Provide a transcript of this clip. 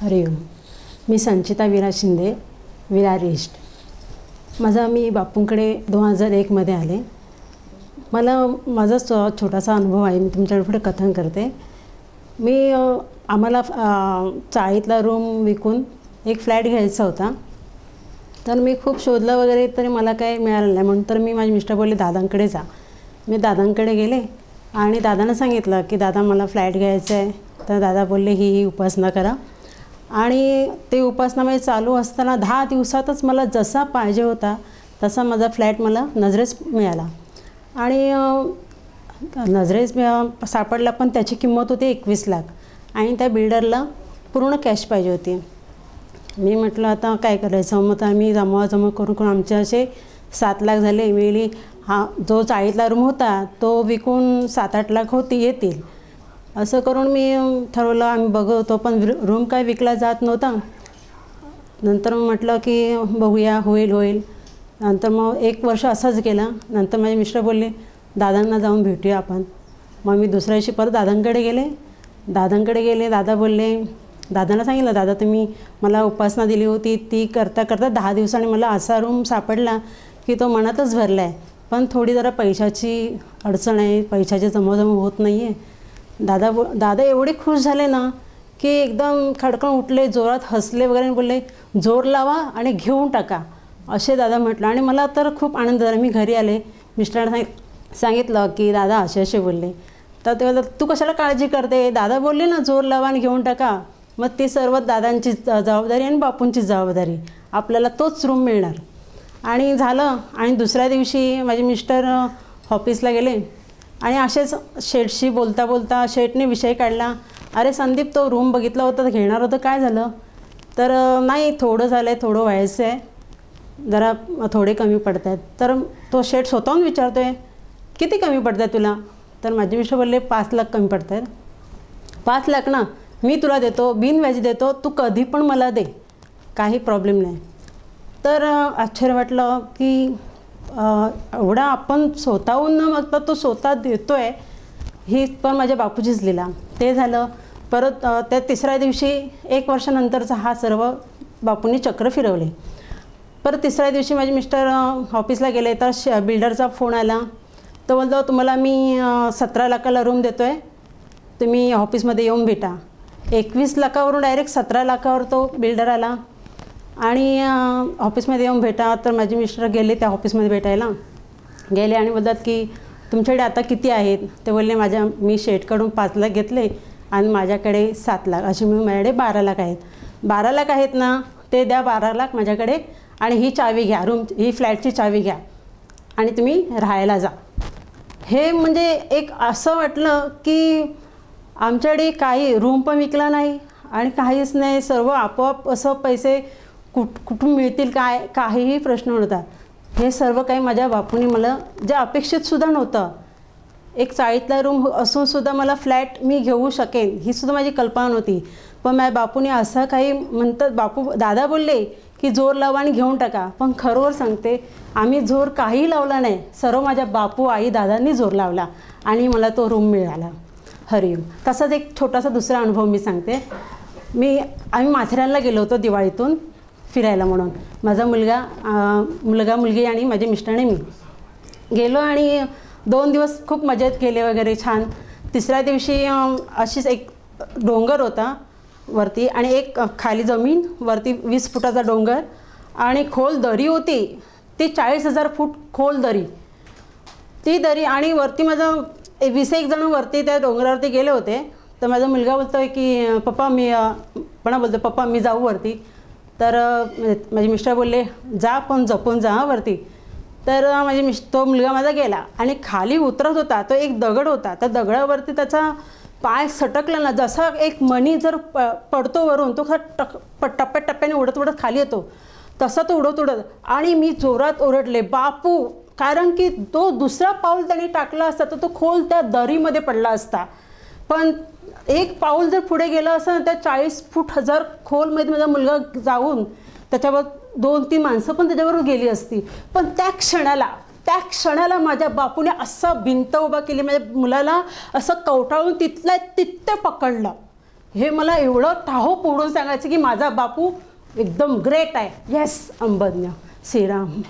हरिओम मी संचिता विरा शिंदे विरार ईस्ट माझा मी बापूंकडे दोन हजार एकमध्ये आले. मला माझा स्व छोटासा अनुभव आहे मी तुमच्याकडे पुढे कथन करते. मी आम्हाला चाळीतला रूम विकून एक फ्लॅट घ्यायचा होता. तर मी खूप शोधलं वगैरे तरी मला काही मिळालं नाही. म्हणून तर मी माझे मिस्टर बोलले दादांकडे जा. मी दादांकडे गेले आणि दादानं सांगितलं की दादा मला फ्लॅट घ्यायचं आहे तर दादा बोलले ही ही उपासना करा. आणि ते उपासना म्हणजे चालू असताना दहा दिवसातच मला जसा पाहिजे होता तसा माझा फ्लॅट मला नजरेस मिळाला. आणि नजरेस मिळा- सापडला पण त्याची किंमत होती एकवीस लाख. आणि त्या बिल्डरला पूर्ण कॅश पाहिजे होती. मी म्हटलं आता काय करायचं? मग तर आम्ही जमवाजमव करून करून आमचे असे सात लाख झाले. मिळली हा जो चाळीतला रूम होता तो विकून सात आठ लाख होती येतील. असं करून मी ठरवलं आम्ही बघवतो पण रूम काय विकला जात नव्हता. नंतर म्हटलं की बघूया होईल होईल. नंतर मग एक वर्ष असंच केला नंतर माझे मिस्टर बोलले दादांना जाऊन भेटूया आपण. मग मी दुसऱ्या दिवशी परत दादांकडे गेले. दादांकडे गेले. दादा बोलले दादांना सांगितलं दादा तुम्ही मला उपासना दिली होती. ती करता करता दहा दिवसांनी मला असा रूम सापडला की तो मनातच भरला आहे पण थोडी जरा पैशाची अडचण आहे. पैशाची जमवजमव होत नाही आहे दादा बो दादा एवढे खुश झाले ना की एकदम खडकन उठले जोरात हसले वगैरे बोलले जोर लावा आणि घेऊन टाका. असे दादा म्हटलं. आणि मला तर खूप आनंद झाला. मी घरी आले. मिस्टरांना सांग सांगितलं की दादा असे असे बोलले. तर ते तू कशाला काळजी करते? दादा बोलले ना जोर लावा आणि घेऊन टाका. मग ते सर्व दादांची ज- जबाबदारी आणि बापूंची जबाबदारी. आपल्याला तोच रूम मिळणार. आणि झालं. आणि दुसऱ्या दिवशी माझे मिस्टर ऑफिसला गेले. आणि असेच शेठशी बोलता बोलता शेठने विषय काढला. अरे संदीप तो रूम बघितला होता तर घेणार होतं. काय झालं? तर नाही थोडं झालं आहे थोडं व्हायचं आहे जरा थोडे कमी पडत आहेत तर तो शेठ स्वतःहून विचारतो आहे किती कमी पडत आहे तुला? तर माझे विषय बोलले पाच लाख कमी पडत आहेत पाच लाख ना? मी तुला देतो बिनव्याजी देतो तू कधी पण मला दे. काही प्रॉब्लेम नाही. तर आश्चर्य वाटलं की एवढा आपण स्वतःहून न मागता तो स्वतः देतो आहे ही पण माझ्या बापूजीच लिला. ते झालं परत त्या तिसऱ्या दिवशी एक वर्षानंतरचा हा सर्व बापूंनी चक्र फिरवले. परत तिसऱ्या दिवशी माझे मिस्टर ऑफिसला गेले तर श बिल्डरचा फोन आला. तो बोलतो तुम्हाला मी सतरा लाखाला रूम देतो आहे तुम्ही ऑफिसमध्ये येऊन भेटा. एकवीस लाखावरून डायरेक्ट सतरा लाखावर तो बिल्डर आला. आणि ऑफिसमध्ये येऊन भेटा. तर माझे मिस्टर गेले त्या ऑफिसमध्ये भेटायला. गेले आणि बोलतात की तुमच्याकडे आता किती आहेत? ते बोलले माझ्या मी शेटकडून पाच लाख घेतले आणि माझ्याकडे सात लाख. असे मिळून माझ्याकडे बारा लाख आहेत. बारा लाख आहेत ना ते द्या बारा लाख माझ्याकडे आणि ही चावी घ्या रूम ही फ्लॅटची चावी घ्या आणि तुम्ही राहायला जा. हे म्हणजे एक असं वाटलं की आमच्याकडे काही रूम पण विकला नाही आणि काहीच नाही सर्व आपोआप असं पैसे कुठ कुठून मिळतील काय काहीही प्रश्न नव्हता. हे सर्व काही माझ्या बापूने मला जे अपेक्षितसुद्धा नव्हतं. एक चाळीतला रूम असूनसुद्धा मला फ्लॅट मी घेऊ शकेन ही सुद्धा माझी कल्पना नव्हती. पण माझ्या बापूने असं काही म्हणतात बापू दादा बोलले की जोर लावा आणि घेऊन टाका. पण खरोखर सांगते आम्ही जोर काही लावला नाही. सर्व माझ्या बापू आई दादांनी जोर लावला आणि मला तो रूम मिळाला. हरिओम. तसाच एक छोटासा दुसरा अनुभव मी सांगते. मी आम्ही माथेरानला गेलो होतो दिवाळीतून. फिरायला म्हणून. माझा मुलगा मुलगा मुलगी आणि माझे मिस्टरने मी. गेलो आणि दोन दिवस खूप मजेत केले वगैरे छान. तिसऱ्या दिवशी अशीच एक डोंगर होता वरती आणि एक खाली जमीन वरती वीस फुटाचा डोंगर आणि खोल दरी होती. ती चाळीस हजार फूट खोल दरी. ती दरी आणि वरती माझं वीस एक जण वरती त्या डोंगरावरती गेले होते. तर माझा मुलगा बोलतो आहे की पप्पा मी पण बोलतो पप्पा मी जाऊ वरती. तर माझे मिस्टर बोलले जा पण जपून जा वरती. तर माझे मिस तो मुलगा माझा गेला आणि खाली उतरत होता. तो एक दगड होता. त्या दगडावरती त्याचा पाय सटकला ना जसा एक मणी जर प पडतो वरून तो खा टक प टप्प्याटप्प्याने उडत उडत खाली येतो. तसा तो उडत उडत. आणि मी जोरात ओरडले बापू कारण की तो दुसरा पाऊल त्याने टाकला असता तर तो खोल त्या दरीमध्ये पडला असता. पण एक पाऊल जर पुढे गेलं असं तर त्या चाळीस फूट हजार खोलमध्ये माझा मुलगा जाऊन त्याच्यावर दोन तीन माणसं पण त्याच्याबरोबर गेली असती. पण त्या क्षणाला त्या क्षणाला माझ्या बापूने असा भिंत उभा केली माझ्या मुलाला असं कवटाळून तिथल्या तिथं पकडलं. हे मला एवढं टाहो पोडून सांगायचं की माझा बापू एकदम ग्रेट आहे. येस अंबज्ञ. श्रीराम.